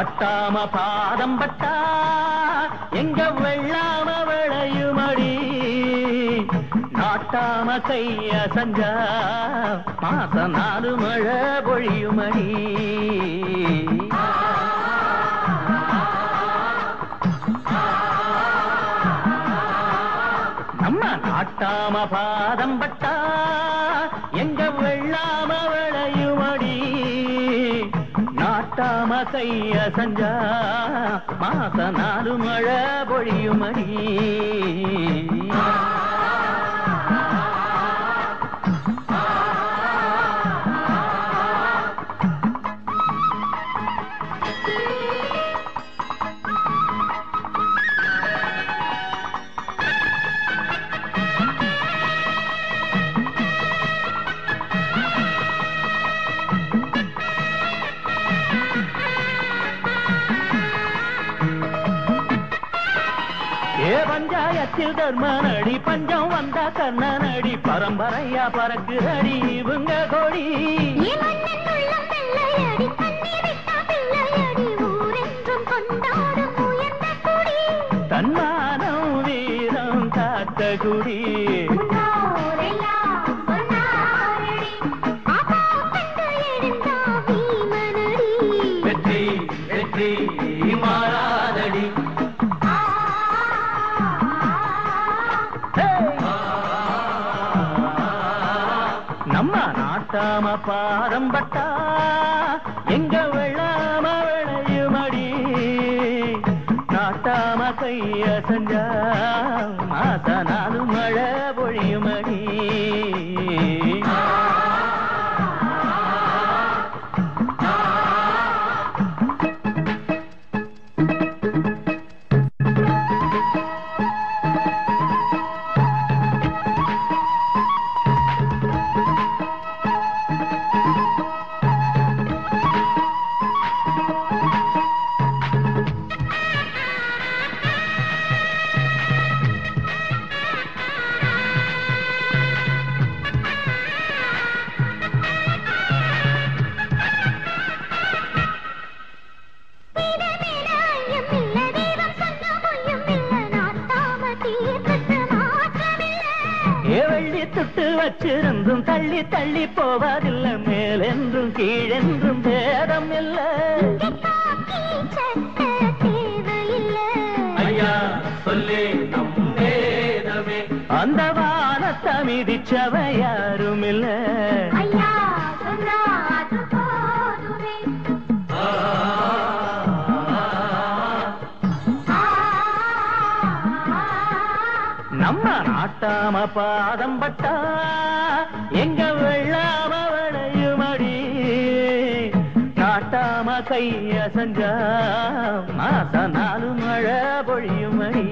நாட்டாம பாதம் பட்டா எங்க வெள்ளாம விளையுமடி? நாட்டாம கைய சஞ்சா மாச நாலு மழை பொழியுமடி? நம்ம நாட்டாம பாதம் பட்டா எங்க வெள்ளாம நாட்டாம கைய சஞ்சா மாச நாலு மழை பொழியுமடி. ஏ பஞ்சாயத்தில் தர்மனடி பஞ்சம் வந்தா கர்ணனடி. பரம்பரையா பறக்கு அடி இவங்க குடி. தன்மானம் வீரம் காத்த குடி. நாட்டாம பாதம் பட்டா எங்க வெள்ளாம விளையுமடி? நாட்டாம கைய செஞ்சா வச்சிருந்தும் தள்ளி தள்ளி போவதில்லை. மேலென்றும் கீழென்றும் பேதம் இல்லை அந்த வானத்தை மிதிச்சவ யாரும் இல்ல நம்ம பாதம் பட்டா எங்க வெள்ளாம வளையுமடி காட்டாம கைய செஞ்சா மாச நாலு மழை பொழியுமடி